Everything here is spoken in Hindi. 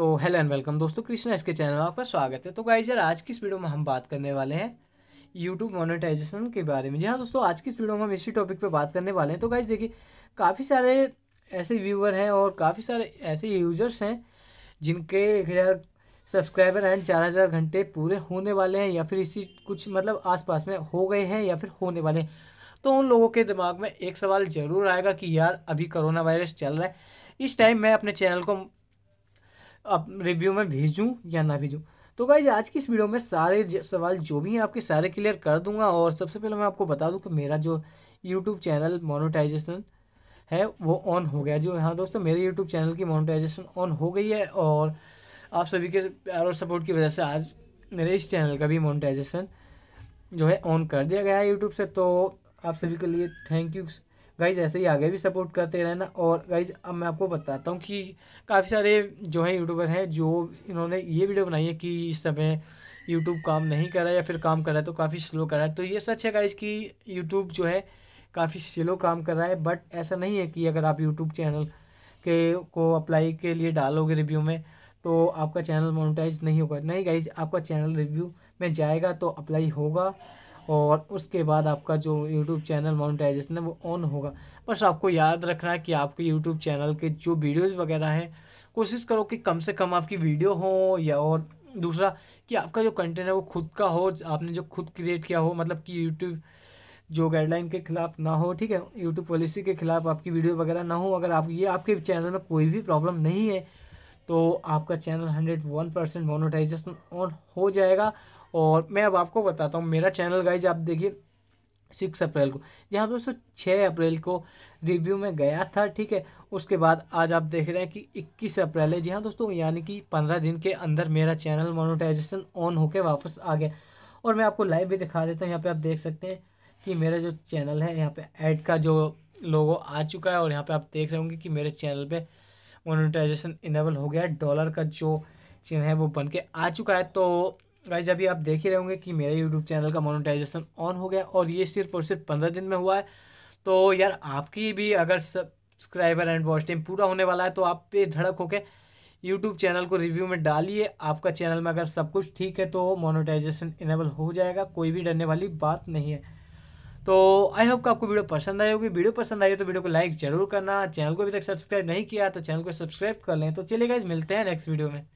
तो हेलो एंड वेलकम दोस्तों, कृष्णा इसके चैनल में आपका स्वागत है। तो गाइज़ यार, आज की इस वीडियो में हम बात करने वाले हैं यूट्यूब मोनेटाइजेशन के बारे में। जी हाँ दोस्तों, आज की इस वीडियो में हम इसी टॉपिक पे बात करने वाले हैं। तो गाइज़ देखिए, काफ़ी सारे ऐसे व्यूअर हैं और काफ़ी सारे ऐसे यूज़र्स हैं जिनके एक हज़ार सब्सक्राइबर एंड चार हज़ार घंटे पूरे होने वाले हैं या फिर इसी कुछ मतलब आसपास में हो गए हैं या फिर होने वाले हैं। तो उन लोगों के दिमाग में एक सवाल ज़रूर आएगा कि, यार, अभी कोरोना वायरस चल रहा है। इस टाइम मैं अपने चैनल को अब रिव्यू में भेजूँ या ना भेजूँ। तो गाइज़ आज की इस वीडियो में सारे सवाल जो भी हैं, आपके सारे क्लियर कर दूँगा और सबसे पहले मैं आपको बता दूँ कि मेरा जो यूट्यूब चैनल मोनोटाइजेशन है, वो ऑन हो गया। जो हाँ दोस्तों, मेरे यूट्यूब चैनल की मोनोटाइजेशन ऑन हो गई है और आप सभी के प्यार और सपोर्ट की वजह से आज मेरे इस चैनल का भी मोनोटाइजेशन जो है ऑन कर दिया गया है यूट्यूब से। तो आप सभी के लिए थैंक यू गाइज़ ऐसे ही आगे भी सपोर्ट करते रहना और गाइज़ अब मैं आपको बताता हूँ कि काफ़ी सारे जो हैं यूट्यूबर हैं, जो इन्होंने ये वीडियो बनाई है कि इस समय यूट्यूब काम नहीं कर रहा या फिर काम कर रहा है तो काफ़ी स्लो कर रहा है। तो ये सच है गाइज़ कि यूट्यूब जो है काफ़ी स्लो काम कर रहा है बट ऐसा नहीं है कि अगर आप यूट्यूब चैनल के, को अप्लाई के लिए डालोगे रिव्यू में तो आपका चैनल मोनेटाइज नहीं होगा। नहीं गाइज़ आपका चैनल रिव्यू में जाएगा तो अप्लाई होगा। और उसके बाद आपका जो यूट्यूब चैनल मोनिटाइजेशन है, वो ऑन होगा। बस आपको याद रखना है कि आपके यूट्यूब चैनल के जो वीडियोज़ वगैरह हैं, कोशिश करो कि कम से कम आपकी वीडियो हो या और दूसरा कि आपका जो कंटेंट है, वो खुद का हो, आपने जो खुद क्रिएट किया हो मतलब कि यूट्यूब जो गाइडलाइन के खिलाफ ना हो, ठीक है? यूट्यूब पॉलिसी के खिलाफ आपकी वीडियो वगैरह ना हो। अगर आप, ये आपके चैनल में कोई भी प्रॉब्लम नहीं है तो आपका channel hundred one percent monetization on हो जाएगा। और मैं अब आपको बताता हूँ, मेरा चैनल गाइज़ आप देखिए सिक्स अप्रैल को। जहाँ दोस्तों छः अप्रैल को रिव्यू में गया था, ठीक है? उसके बाद आज आप देख रहे हैं कि इक्कीस अप्रैल है। जी हाँ दोस्तों, यानी कि पंद्रह दिन के अंदर मेरा चैनल मोनोटाइजेशन ऑन होके वापस आ गया। और मैं आपको लाइव भी दिखा देता हूँ। यहाँ पे आप देख सकते हैं कि मेरा जो चैनल है, यहाँ पे ऐड का जो लोगो आ चुका है और यहाँ पे आप देख रहे होंगे कि मेरे चैनल पे मोनेटाइजेशन इनेबल हो गया है। डॉलर का जो चिन्ह है वो बन के आ चुका है। तो गाइज़ अभी आप देख ही रहे होंगे कि मेरे यूट्यूब चैनल का मोनोटाइजेशन ऑन हो गया और ये सिर्फ़ और सिर्फ़ पंद्रह दिन में हुआ है। तो यार, आपकी भी अगर सब्सक्राइबर एंड वॉच टाइम पूरा होने वाला है तो आप पे धड़क होके यूट्यूब चैनल को रिव्यू में डालिए। आपका चैनल में अगर सब कुछ ठीक है तो मोनोटाइजेशन इनेबल हो जाएगा। कोई भी डरने वाली बात नहीं है। तो आई होप आपको वीडियो पसंद आई होगी। वीडियो पसंद आई हो तो वीडियो को लाइक ज़रूर करना। चैनल को अभी तक सब्सक्राइब नहीं किया तो चैनल को सब्सक्राइब कर लें। तो चलिए गाइज़ मिलते हैं नेक्स्ट वीडियो में।